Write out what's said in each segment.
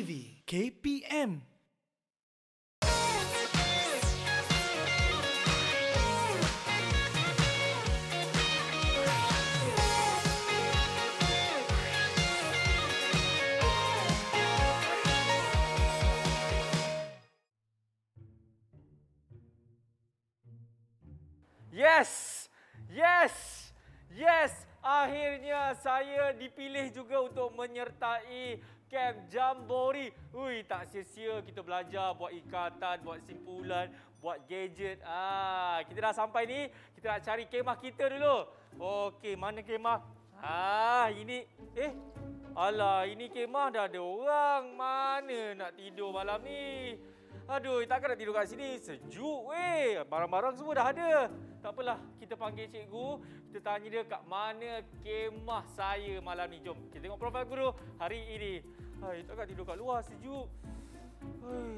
TV KPM Yes! Yes! Yes! Akhirnya saya dipilih juga untuk menyertai Camp Jambori. Ui, tak sia-sia kita belajar buat ikatan, buat simpulan, buat gadget. Ah, kita dah sampai ni, kita nak cari kemah kita dulu. Okey, mana kemah? Ah, ini eh Alah, ini kemah dah ada orang. Mana nak tidur malam ni? Aduh, takkan nak tidur kat sini. Sejuk weh. Barang-barang semua dah ada. Tak apalah, kita panggil cikgu. Kita tanya dia kat mana kemah saya malam ni. Jom, kita tengok profil guru hari ini. Hai, takkan tidur kat luar sejuk. Hai.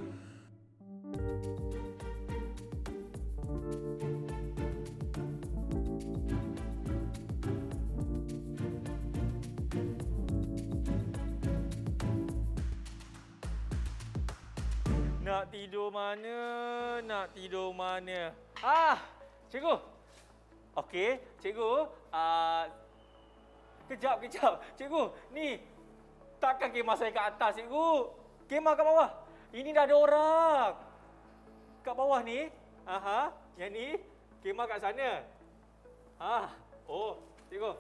Nak tidur mana? Nak tidur mana? Ah, cikgu. Okey, cikgu. Uh, kejap, kejap. Cikgu, ni takkan kemah saya kat atas, cikgu. Kemah kat bawah. Ini dah ada orang. Kat bawah ni. Aha, yang ni kemah kat sana. Ah, oh, cikgu.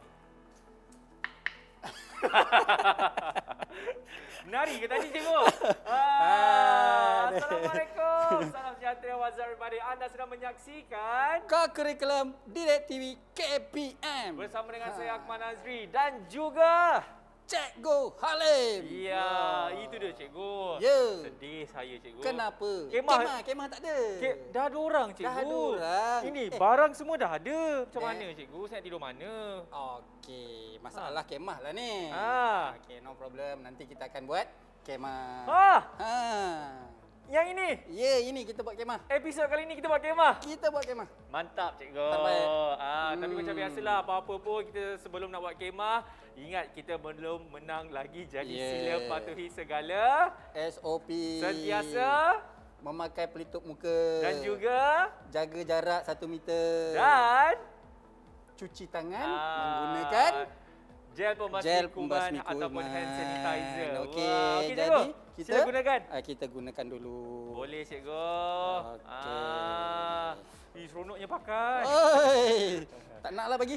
Menari ke tadi cikgu? Ah, Assalamualaikum. Salam sejahtera what's up everybody. Anda sedang menyaksikan Kurikulum Direct TV KPM bersama dengan saya Akmal Nazri dan juga Cikgu Halim. Ya, itu dia cikgu. Ya. Sedih saya cikgu. Kenapa? Kemah- Kemah, kemah tak ada. Ke, dah ada orang cikgu. Dah ada orang. Ini Eh. barang semua dah ada. Macam Eh. mana cikgu? Saya nak tidur mana? Okey, masalah kemah lah ni. Ah. Okey, no problem. Nanti kita akan buat kemah. Ah, Ha. yang ini. Ya, ini kita buat kemah. Episod kali ini kita buat kemah. Kita buat kemah. Mantap cikgu. Terbaik. Ah, tapi Hmm. macam biasalah apa-apa pun kita sebelum nak buat kemah, ingat kita belum menang lagi jadi Yeah. sila patuhi segala SOP. sentiasa memakai pelitup muka dan juga jaga jarak satu meter dan cuci tangan ah, menggunakan gel pembasmi gel kuman pembasmi ataupun hand kuman. sanitizer. Okey, Wah, okey jadi cikgu. kita Sila gunakan. Ah, kita gunakan dulu. Boleh cikgu. Okey. Ah, ih, seronoknya pakai. Oi, tak naklah bagi.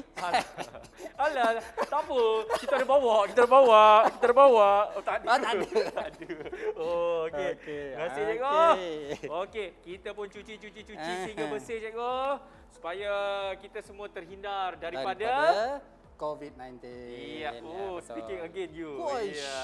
Alah, tak apa. Kita ada bawa, kita ada bawa, kita ada bawa. Oh, tak ada. Ah, tak ada. tak ada. Oh, okey. Okey, Terima kasih, cikgu. okey. Okey, kita pun cuci-cuci-cuci Ah. sehingga bersih, cikgu. Supaya kita semua terhindar daripada... Daripada COVID-19. Iya, oh, betul. speaking again you. Ya.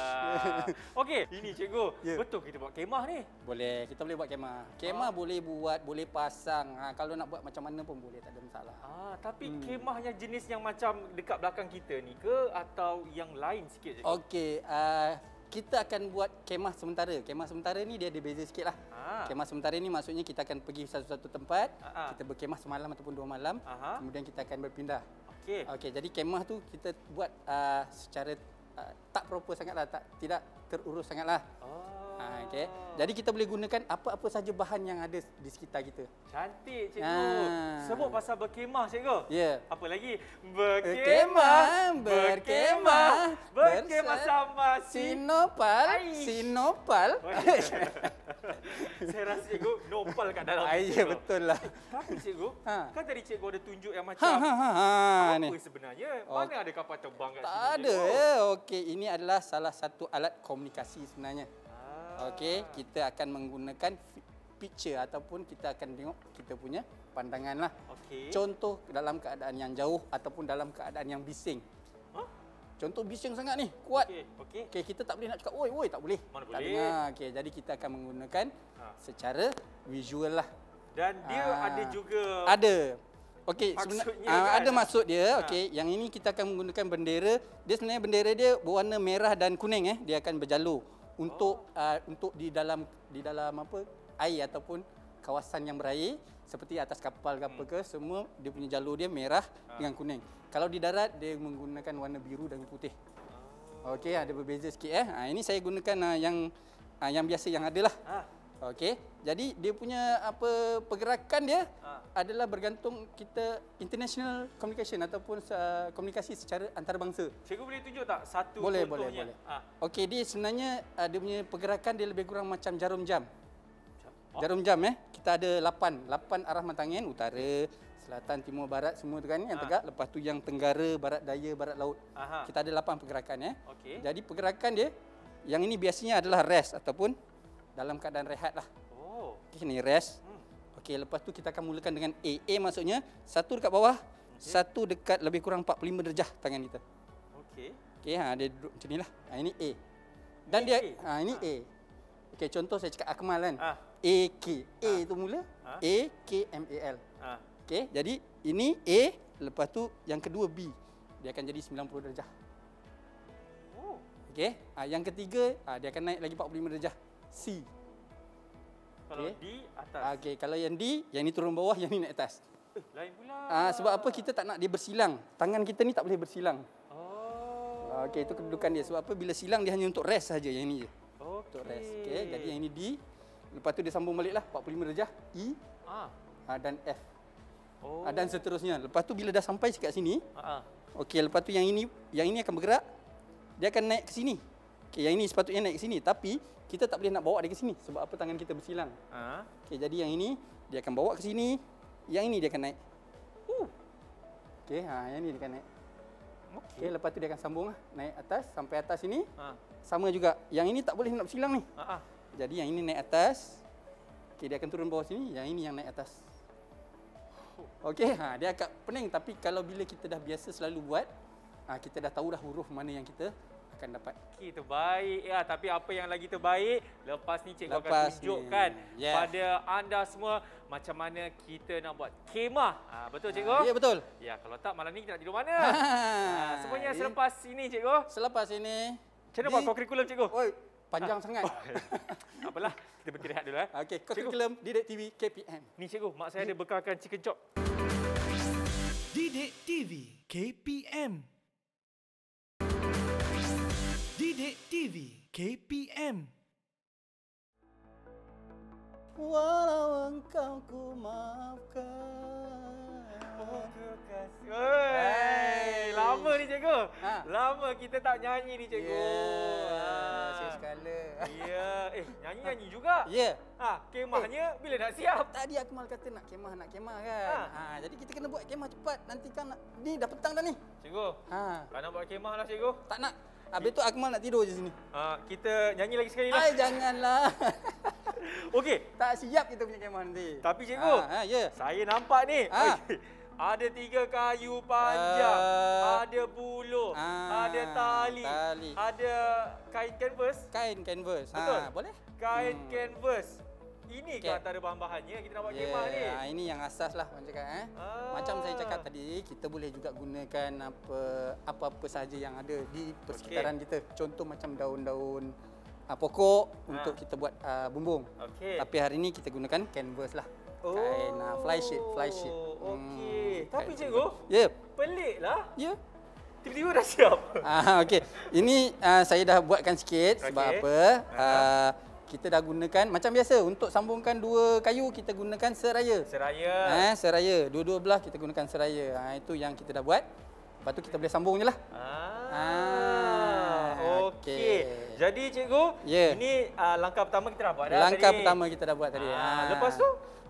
Okey, ini cikgu. Ya. Betul kita buat kemah ni. Boleh, kita boleh buat kemah. Kemah boleh buat, boleh pasang. Ha, kalau nak buat macam mana pun boleh, tak ada masalah. Ah, tapi Hmm. kemahnya jenis yang macam dekat belakang kita ni ke atau yang lain sikit je? Okey, uh, kita akan buat kemah sementara. Kemah sementara ni dia ada beza sikit lah. Ah. Kemah sementara ni maksudnya kita akan pergi satu-satu tempat, Ah, ah. kita berkemah semalam ataupun dua malam, Aha. kemudian kita akan berpindah. Okey. Okey, jadi kemah tu kita buat uh, secara uh, tak proper sangatlah, tak tidak terurus sangatlah. Oh. Ha, okey. Jadi kita boleh gunakan apa-apa saja bahan yang ada di sekitar kita. Cantik cikgu. Ah. Sebut pasal berkemah cikgu. Ya. Apa lagi? Berkemah, berkemah, berkemah sama si. Sinopal, Aish. Sinopal. Saya rasa cikgu nopal kat dalam. Ah, ya betul lah. Tapi cikgu, Ha. kan tadi cikgu ada tunjuk yang macam Ha ha ha, ha apa ni. sebenarnya? Oh. Mana ada kapal terbang kat Tak sini? ada cikgu? ya. Okey, ini adalah salah satu alat komunikasi sebenarnya. Ah. Okey, kita akan menggunakan picture ataupun kita akan tengok kita punya pandangan lah. Okey. Contoh dalam keadaan yang jauh ataupun dalam keadaan yang bising. Hah? Contoh bising sangat ni, kuat. Okey, okey. Okey, kita tak boleh nak cakap, "Oi, oi," tak boleh. Mana tak boleh. dengar. Okey, jadi kita akan menggunakan Ha. secara visual lah. Dan dia Ah. ada juga Ada. Okey, sebenarnya kan? ada maksud dia. Ha. Okey, yang ini kita akan menggunakan bendera. Dia sebenarnya bendera dia berwarna merah dan kuning eh. Dia akan berjalur untuk Oh. uh, untuk di dalam di dalam apa? air ataupun kawasan yang berair seperti atas kapal ke Hmm. apa ke semua dia punya jalur dia merah Ha. dengan kuning. Kalau di darat dia menggunakan warna biru dan putih. Oh. Okey, ada berbeza sikit eh. Ha, ini saya gunakan uh, yang ah, yang biasa yang ada lah. Ha. Okey. Jadi dia punya apa pergerakan dia Ha. adalah bergantung kita international communication ataupun uh, komunikasi secara antarabangsa. Cikgu boleh tunjuk tak satu Boleh, boleh, contohnya? boleh. Ha. Okey, dia sebenarnya uh, dia punya pergerakan dia lebih kurang macam jarum jam. Oh. Jarum jam eh. Kita ada 8, 8 arah mata angin, utara, selatan, timur, barat semua tu kan yang Ha. tegak. Lepas tu yang tenggara, barat daya, barat laut. Aha. Kita ada 8 pergerakan eh. Okey. Jadi pergerakan dia yang ini biasanya adalah rest ataupun dalam keadaan rehat lah. Oh. Okey, ni rest. Hmm. Okey, lepas tu kita akan mulakan dengan A. A maksudnya satu dekat bawah, satu dekat lebih kurang 45 darjah tangan kita. Okey. Okey, ha dia duduk macam nilah. Ha ini A. Dan Ini dia A? ha ini A. Okey, contoh saya cakap Akmal kan. Ha. A K. A tu mula. Ha. A K M A L. Ha. Okey, jadi ini A, lepas tu yang kedua B. Dia akan jadi 90 darjah. Oh. Okey, ha, yang ketiga ha, dia akan naik lagi 45 darjah. C. Kalau Okey. di atas. Ha, Okey, kalau yang D, yang ni turun bawah, yang ni naik atas. Eh, lain pula. Ah sebab apa kita tak nak dia bersilang. Tangan kita ni tak boleh bersilang. Oh. Ah, Okey itu kedudukan dia. Sebab apa bila silang dia hanya untuk rest saja yang ni je. Okey. Untuk rest. Okey jadi yang ini D. Lepas tu dia sambung baliklah 45 darjah E Ah. ah, dan F. Oh. Ah, dan seterusnya. Lepas tu bila dah sampai dekat sini, Ha. okey lepas tu yang ini yang ini akan bergerak. Dia akan naik ke sini. Okey yang ini sepatutnya naik ke sini tapi kita tak boleh nak bawa dia ke sini sebab apa tangan kita bersilang. Ha. Okey jadi yang ini dia akan bawa ke sini. Yang ini dia akan naik. Uh. Okey ha yang ini dia akan naik. Okey. Okey, lepas tu dia akan sambung lah. Naik atas sampai atas sini. Ha. Sama juga. Yang ini tak boleh nak bersilang ni. Ha. ha. Jadi yang ini naik atas. Okey, dia akan turun bawah sini. Yang ini yang naik atas. Okey, ha, dia agak pening. Tapi kalau bila kita dah biasa selalu buat, ha, kita dah tahu dah huruf mana yang kita akan dapat. Okey, terbaik ya. Tapi apa yang lagi terbaik, lepas ni cikgu akan Lepas tunjukkan ni. Yeah. pada anda semua macam mana kita nak buat kemah. Ha, betul cikgu? Ya, betul. Ya, kalau tak malam ni kita nak tidur mana? ha, semuanya Jadi, selepas ini cikgu. Selepas ini. Macam mana buat kurikulum cikgu? Oi, panjang sangat. Tak apalah, kita beristirahat dulu eh. Okey, kurikulum Didik TV KPM. Ni cikgu, mak saya ada bekalkan chicken chop. Didik TV KPM Didik TV KPM Walau engkau ku maafkan. Hey, lama ni cikgu. Ha. Lama kita tak nyanyi ni cikgu. Ya, Ah. saya sekala. Ya, eh nyanyi-nyanyi juga. Ya. Ha, kemahnya bila nak siap? Tadi Akmal kata nak kemah, nak kemah kan. Ha. Ha. jadi kita kena buat kemah cepat. Nanti kan nak, ni dah petang dah ni. Cikgu, Ha. kau nak buat kemah lah cikgu. Tak nak. Habis tu Akmal nak tidur je sini. Ha, kita nyanyi lagi sekali lah. Ai janganlah. Okey, tak siap kita punya kemah nanti. tapi cikgu, Ha, ha ya. saya nampak ni. Ha. Ada tiga kayu panjang, Ah. ada buluh, Ah, ada tali, tali. ada kain canvas, Kain canvas. Betul. Ha, boleh? kain Hmm. canvas. Ini ke Okey. antara bahan-bahannya kita nak buat Ya, kemah ni? ha, ini yang asas lah orang cakap eh. Ah. Macam saya cakap tadi, kita boleh juga gunakan apa apa-apa sahaja yang ada di persekitaran kita. Contoh macam daun-daun uh, pokok Ha. untuk kita buat uh, bumbung. Okey. Tapi hari ini kita gunakan canvas lah. Kain uh, fly sheet, fly sheet. Oh, Hmm, Okey. Tapi cikgu. Ya. pelik lah. Ya. Tiba-tiba dah siap. Ah okey. Ini uh, saya dah buatkan sikit sebab Okey. apa? Uh, kita dah gunakan macam biasa untuk sambungkan dua kayu kita gunakan seraya. Seraya. Eh, seraya. Dua-dua belah kita gunakan seraya. Ha, itu yang kita dah buat. Lepas tu kita boleh sambung je lah. Ah. Ah, Okey. okey. Jadi cikgu, Ya. ini uh, langkah pertama kita dah buat dah Langkah tadi. pertama kita dah buat tadi. Ah, lepas tu?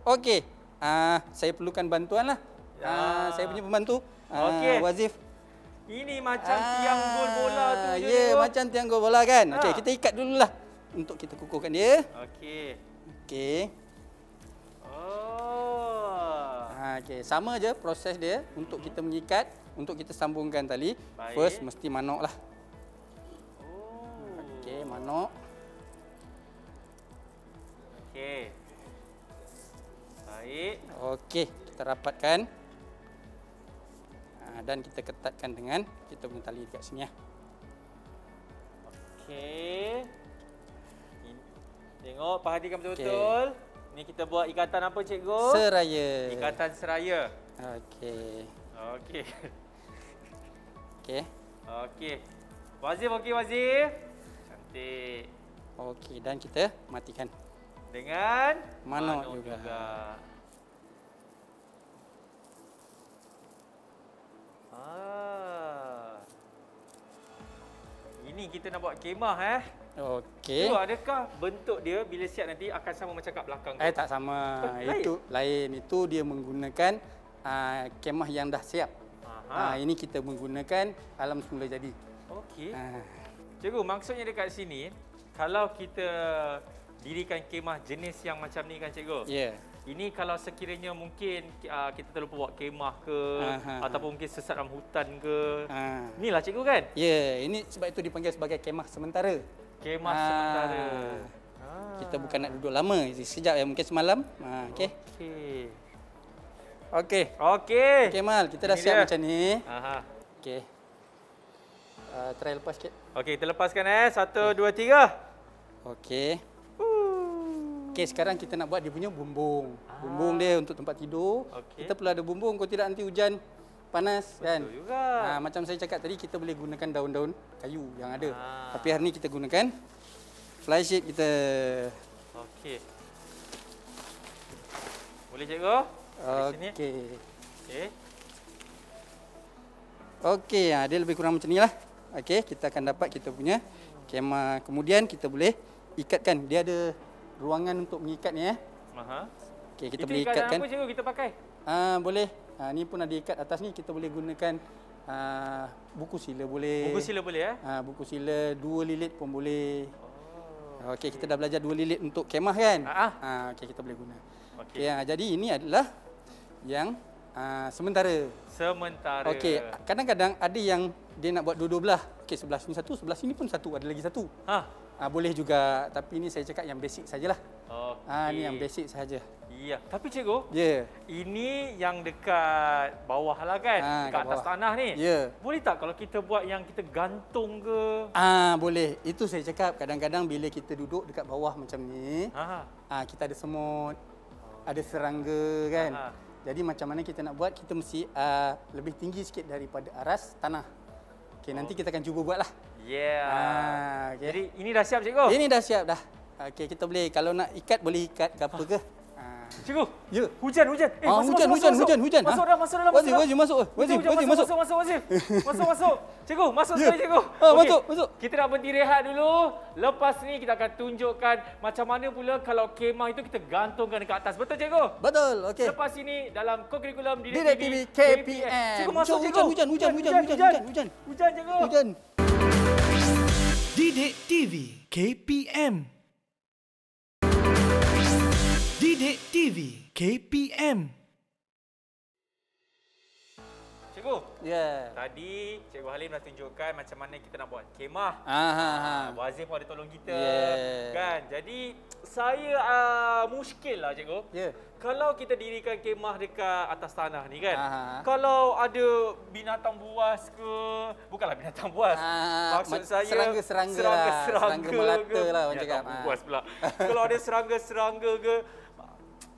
Okey. Ah, saya perlukan bantuan lah. Ya. Ah, saya punya pembantu. Ah, Okey. Wazif. Ini macam tiang gol bola tu Ah. Ya, yeah, cikgu. macam tiang gol bola kan. Ha. Okey, kita ikat dululah untuk kita kukuhkan dia. Okey. Okey. Oh. Ha, okey, sama je proses dia untuk kita mengikat, untuk kita sambungkan tali. Baik. First mesti manok lah. Oh. Okey, manok. Okey. Baik. Okey, kita rapatkan. Ha, dan kita ketatkan dengan kita punya tali dekat sini ya. Okey. Tengok, perhatikan betul-betul. Ni kita buat ikatan apa cikgu? Seraya. Ikatan seraya. Okey. Okey. Okey. Okey. Wazir okey Wazir? Cantik. Okey, dan kita matikan. Dengan Manok juga. Ah. Ini kita nak buat kemah eh. Okey. Tengok adakah bentuk dia bila siap nanti akan sama macam kat belakang tu? Eh tak sama. Lain? Itu lain. Itu dia menggunakan uh, kemah yang dah siap. Aha. Ha. ini kita menggunakan alam semula jadi. Okey. Ha. Cikgu, maksudnya dekat sini kalau kita dirikan kemah jenis yang macam ni kan cikgu? Ya. Yeah. Ini kalau sekiranya mungkin uh, kita terlupa buat kemah ke Aha. ataupun mungkin sesat dalam hutan ke. Ha. Inilah cikgu kan? Ya, yeah. ini sebab itu dipanggil sebagai kemah sementara. Kemah Ah. sementara. Kita bukan nak duduk lama, sekejap ya mungkin semalam. Ha, okey. Okey. Okey. Okey. Okey Mal, kita dah Ini siap dia. macam ni. Aha. Okey. Uh, try lepas sikit. Okey, kita lepaskan eh. Satu, dua, tiga. Okey. Okey, sekarang kita nak buat dia punya bumbung. Bumbung dia untuk tempat tidur. Ah. Okey. Kita perlu ada bumbung, kalau tidak nanti hujan panas kan. Betul juga. Ha, macam saya cakap tadi kita boleh gunakan daun-daun kayu yang ada. Ah. Tapi hari ni kita gunakan fly sheet kita. Okey. Boleh cikgu? Okey. Okey. Okey, ha, dia lebih kurang macam ni lah. Okey, kita akan dapat kita punya kemah. Kemudian kita boleh ikatkan. Dia ada ruangan untuk mengikat ni eh. Aha. Okey, kita Itu boleh ikatan ikatkan. apa cikgu kita pakai? Ah boleh. Ah ni pun ada ikat atas ni kita boleh gunakan ah buku sila boleh. Buku sila boleh eh? Ah buku sila dua lilit pun boleh. Oh. Okey kita dah belajar dua lilit untuk kemah kan? Ah. Ah okey kita boleh guna. Okey. Okey ah, jadi ini adalah yang ah sementara. Sementara. Okey kadang-kadang ada yang dia nak buat dua-dua belah. Okey sebelah sini satu, sebelah sini pun satu, ada lagi satu. Ha. Ah boleh juga tapi ini saya cakap yang basic sajalah. Okey. Ah ni yang basic saja. Ya. Tapi cikgu, Ya. Yeah. ini yang dekat bawah lah kan? Ah, dekat kat atas bawah. tanah ni. Ya. Boleh tak kalau kita buat yang kita gantung ke? Ah boleh. Itu saya cakap kadang-kadang bila kita duduk dekat bawah macam ni, Ha. ah kita ada semut, ada serangga kan. Aha. Jadi macam mana kita nak buat? Kita mesti ah, lebih tinggi sikit daripada aras tanah. Okey, nanti kita akan cuba buatlah. Yeah. Ah, okey. Jadi ini dah siap cikgu? Ini dah siap dah. Okey, kita boleh kalau nak ikat boleh ikat ke apa ke. Ah. Cikgu. Ya. Hujan, hujan. Eh, Ah, masuk, hujan, masuk, hujan, masuk, hujan, hujan. Masuk Ah. dah, masuk dalam, masuk dalam. Wazir, masuk. Hujan, Wazir, masuk, masuk. masuk, masuk, Wazir. Masuk, masuk. Cikgu, masuk Ya. sekali cikgu. Ah, Okey, masuk, masuk. Kita nak berhenti rehat dulu. Lepas ni kita akan tunjukkan macam mana pula kalau kemah itu kita gantungkan dekat atas. Betul cikgu? Betul. Okey. Lepas ini dalam Didik, Didik TV KPM. Cikgu masuk Hujan, cikgu. hujan, hujan, hujan, hujan, hujan. hujan. Hujan cikgu. Hujan. Didik TV KPM Didik TV KPM Cikgu, Ya. tadi Cikgu Halim dah tunjukkan macam mana kita nak buat kemah. Ah, ha, ha. Ah, Wazir pun ada tolong kita. Yeah. Kan? Jadi saya uh, muskil lah cikgu. Ya. Kalau kita dirikan kemah dekat atas tanah ni kan. Aha. Kalau ada binatang buas ke, bukanlah binatang buas. Ah, Maksud ma- saya serangga-serangga lah. serangga-serangga Serangga melata ke. lah orang cakap. Ah. buas pula. Kalau ada serangga-serangga ke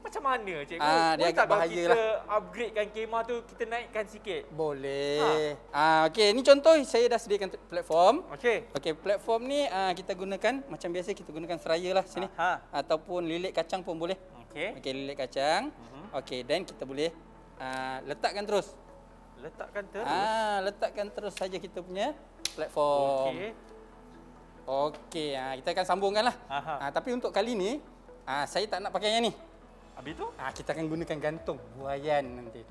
macam mana cikgu? Ah, dia Boleh agak tak kalau bahaya kita lah. upgradekan kemah tu kita naikkan sikit? Boleh. Ah, okey, ni contoh saya dah sediakan platform. Okey. Okey, platform ni ah, kita gunakan macam biasa kita gunakan seraya lah sini. Aha. Ataupun lilit kacang pun boleh. Okey. Okey, lilit kacang. Mhm. Okey, then kita boleh ah, letakkan terus. Letakkan terus. Ah, letakkan terus saja kita punya platform. Okey. Okey, ah, kita akan sambungkan lah. Ah, tapi untuk kali ni, ah, saya tak nak pakai yang ni. Habis tu? Ah, kita akan gunakan gantung buayan nanti.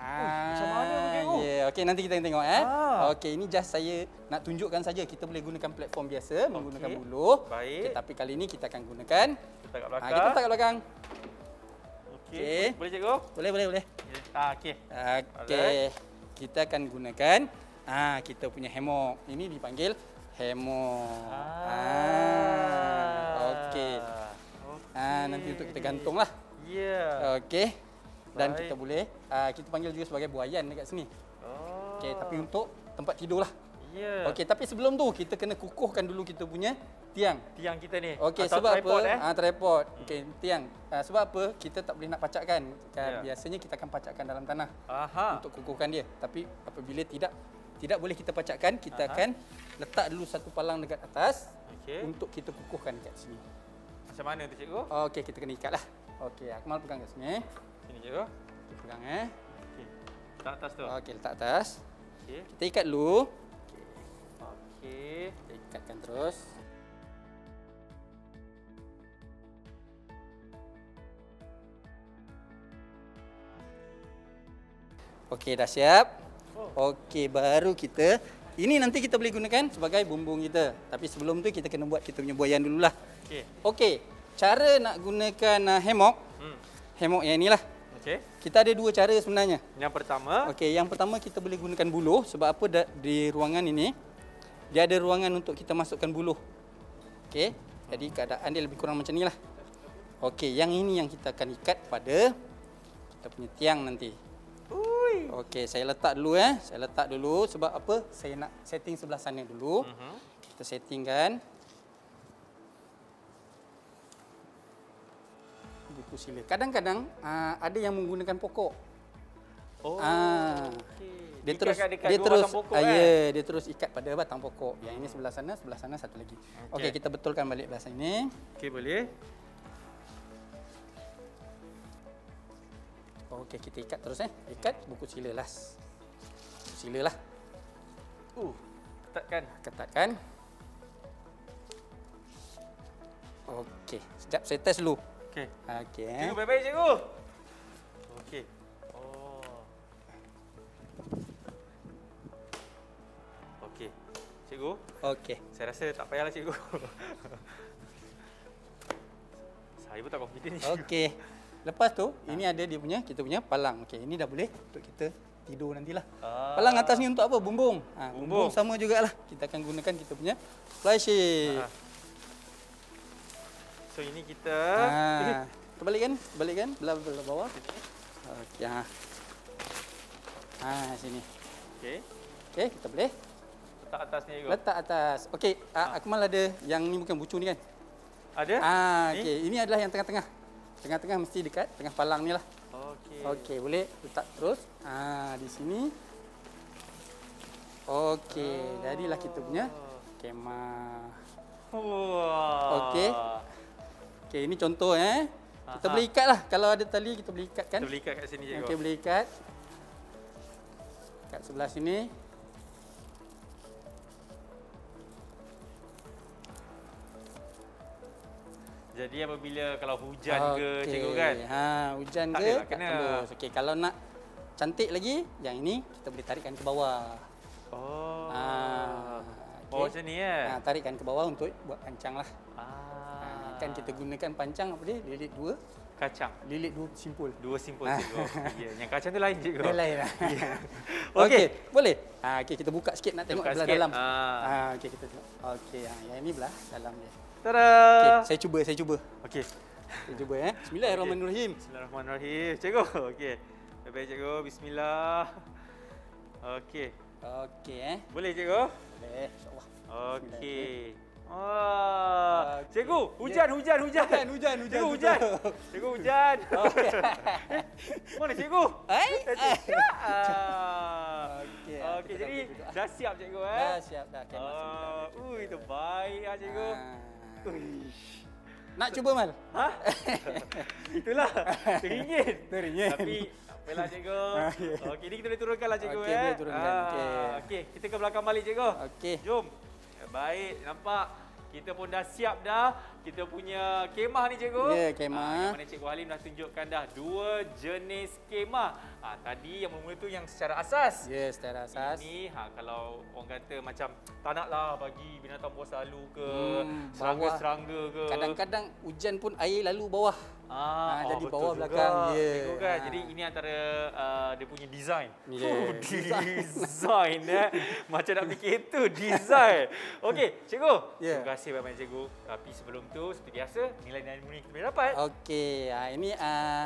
Ah, macam mana cikgu? Ya, yeah. okey nanti kita akan tengok eh. Ah. Okey, ini just saya nak tunjukkan saja kita boleh gunakan platform biasa menggunakan Okey. buluh. Baik. Okey, tapi kali ini kita akan gunakan Letak kat ah, belakang. kita letak kat belakang. Okey. Okey. Boleh cikgu? Boleh, boleh, boleh. Ah, okey. Okey. Kita akan gunakan ah kita punya hammock. Ini dipanggil hammock. Ah. Okey. Ah nanti untuk kita gantung lah. Ya. Okey. Dan Baik. kita boleh ah kita panggil juga sebagai buayan dekat sini. Oh. Okey, tapi untuk tempat tidur lah. Ya. Okey, tapi sebelum tu kita kena kukuhkan dulu kita punya tiang. Tiang kita ni. Okey, sebab tripod, apa? Eh? Ah tripod. Okey, tiang. Ah, sebab apa? Kita tak boleh nak pacakkan. Kan Ya. biasanya kita akan pacakkan dalam tanah Aha. untuk kukuhkan dia. Tapi apabila tidak tidak boleh kita pacakkan. Kita Aha. akan letak dulu satu palang dekat atas Okey. untuk kita kukuhkan dekat sini. Macam mana tu cikgu? Okey, kita kena ikat lah. Okey, Akmal pegang kat sini. Sini cikgu. Kita pegang eh. Okey. Tak atas tu. Okey, letak atas. Okey. Kita ikat dulu. Okey. Kita ikatkan terus. Okey, dah siap. Okey, baru kita ini nanti kita boleh gunakan sebagai bumbung kita. Tapi sebelum tu kita kena buat kita punya buayan dululah. Okey. Okey, cara nak gunakan uh, hammock, Hmm. hammock yang inilah. Okey. Kita ada dua cara sebenarnya. Yang pertama, Okey, yang pertama kita boleh gunakan buluh sebab apa da- di ruangan ini dia ada ruangan untuk kita masukkan buluh. Okey. Jadi keadaan dia lebih kurang macam ni lah. Okey, yang ini yang kita akan ikat pada kita punya tiang nanti. Ui. Okey, saya letak dulu eh. Saya letak dulu sebab apa? Saya nak setting sebelah sana dulu. Mhm. Kita settingkan. Buku sila. Kadang-kadang uh, ada yang menggunakan pokok. Oh. Ah. Okey. Dia terus dekat dia terus pokok ah, kan? ya, dia terus ikat pada batang pokok. Yang ini sebelah sana, sebelah sana satu lagi. Okey, Okey. kita betulkan balik belah sini. Okey, boleh. Okey, kita ikat terus eh. Ikat buku sila las. Buku sila lah. Uh. Ketatkan. Ketatkan. Okey, sekejap saya test dulu. Okey. Okey eh. Cikgu baik-baik cikgu. Okey. Oh. Okey. Cikgu, Okey. saya rasa tak payahlah cikgu. saya pun tak confident ni. Okey. Lepas tu, ini ada dia punya, kita punya palang. Okey, ini dah boleh untuk kita tidur nantilah. Ah. Palang atas ni untuk apa? Bumbung. Ha, bumbung. Bumbung. sama jugalah. Kita akan gunakan kita punya flysheet. Ah. So ini kita Ha. Terbalikkan, balikkan belah belah bawah. Okey, ha. Ha, sini. Okey. Okey, kita boleh Letak atas ni cikgu. letak atas. Okey, ha. Akmal ada yang ni bukan bucu ni kan? Ada? Ah, Ni? okey. Ini adalah yang tengah-tengah. Tengah-tengah mesti dekat tengah palang ni lah. Okey. Okey, boleh letak terus. Ah, di sini. Okey, jadilah kita punya kemah. Wah. Okey. Okey, ini contoh eh. Kita Aha. boleh ikat lah. Kalau ada tali, kita boleh ikat kan. Kita boleh ikat kat sini cikgu. Okey, boleh ikat. Kat sebelah sini. Jadi apabila kalau hujan ke Okey. cikgu kan. Ha, hujan Tak ke adalah tak kena. tembus. Okey, kalau nak cantik lagi, yang ini kita boleh tarikkan ke bawah. Oh. Ah, Oh okey. macam ni eh. Ha, tarikkan ke bawah untuk buat pancang lah. Ah. Ha, kan kita gunakan pancang apa dia? Lilit dua, kacang. lilit dua simpul. Dua simpul cikgu. ya, yang kacang tu lain cikgu. Dia lain lah. Okey. Okey, boleh. Ha, okey kita buka sikit nak tengok Buka belah sikit. dalam. Ah. Ha, okey kita tengok. Okey, ha, yang ini belah dalam dia. Tada. Okey, saya cuba, saya cuba. Okey. Saya cuba eh. Bismillahirrahmanirrahim. Bismillahirrahmanirrahim. Cikgu. Okey. Baik-baik cikgu. Bismillah. Okey. Okey eh. Boleh cikgu? Boleh, insya-Allah. Okey. Wah. Okey. Cikgu, hujan, hujan, hujan. Hujan, hujan, hujan, Cikgu, hujan. Cikgu, hujan. Okey. Mana cikgu? Hai. Ah. Okey, Okey, kita dah jadi duduk. dah siap cikgu eh? Dah siap dah kemah Ah, ui, terbaik ah cikgu. Ha. Uish. Nak cuba mal? Ha? Itulah. Teringin. Teringin. Tapi apalah cikgu. Ah, ya. Okey, ni kita boleh turunkanlah cikgu Okey, eh. boleh turunkan. Ah, Okey. Okey, kita ke belakang balik cikgu. Okey. Jom. Baik, nampak. Kita pun dah siap dah. Kita punya kemah ni cikgu. Ya, kemah. Ah, yang mana Cikgu Halim dah tunjukkan dah dua jenis kemah. Ah, tadi yang mula-mula tu yang secara asas. Ya, secara asas. Ini ha, kalau orang kata macam tak naklah bagi binatang buas lalu ke, Hmm, serangga-serangga ke. Kadang-kadang hujan pun air lalu bawah. Ah, Ah, jadi betul bawah juga. belakang, ya. Cikgu kan. Ah. Jadi ini antara uh, dia punya design. Ya, Fuh, design. eh. Macam nak fikir itu design. Okey, cikgu. Ya. Terima kasih banyak cikgu. Tapi sebelum tu seperti biasa nilai-nilai murid kita boleh dapat. Okey, ha, ini uh,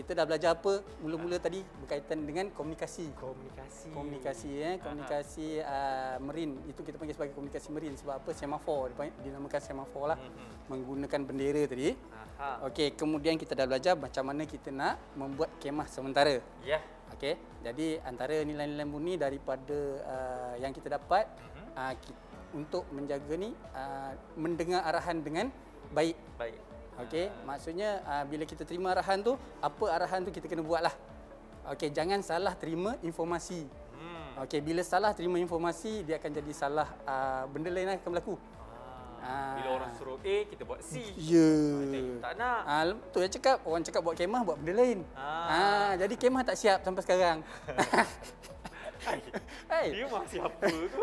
kita dah belajar apa mula-mula tadi berkaitan dengan komunikasi. Komunikasi. Komunikasi eh, komunikasi uh, merin. Itu kita panggil sebagai komunikasi merin sebab apa? Semafor, dipanggil- dinamakan semafor lah. Mhm. Menggunakan bendera tadi. Aha. Okey, kemudian kita dah belajar macam mana kita nak membuat kemah sementara. Ya. Okey. Jadi antara nilai-nilai murni daripada uh, yang kita dapat uh, ki, untuk menjaga ni uh, mendengar arahan dengan baik. Baik. Okey, maksudnya uh, bila kita terima arahan tu, apa arahan tu kita kena buatlah. Okey, jangan salah terima informasi. Hmm. Okey, bila salah terima informasi, dia akan jadi salah uh, benda lain akan berlaku. Ah. Bila orang suruh A, kita buat C. Ya. Kita tak nak. Ah, tu yang cakap, orang cakap buat kemah buat benda lain. Ah. Ah, jadi kemah tak siap sampai sekarang. hey. Dia mah siapa tu?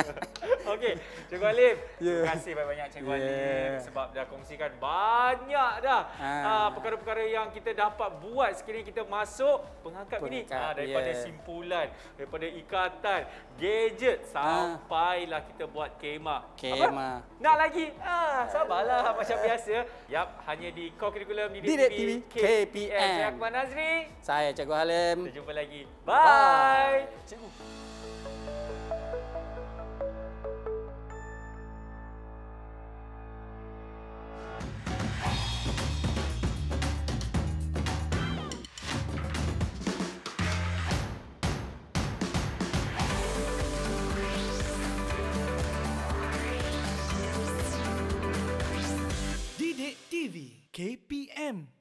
Okey, Cikgu Alim. Ya. Terima kasih banyak-banyak Cikgu Ya. Alim sebab dah kongsikan banyak dah Ah. ah, perkara-perkara yang kita dapat buat sekiranya kita masuk pengangkat ini ah, daripada ya. simpulan, daripada ikatan, gadget sampailah kita buat kemah. Kemah. Apa? Nak lagi? Ah, sabarlah macam biasa. Yap, hanya di co-curriculum di Didik TV KPM. Saya Akmal Nazri. Saya Cikgu Halim. Kita jumpa lagi. Bye. Cikgu. Didik TV KPM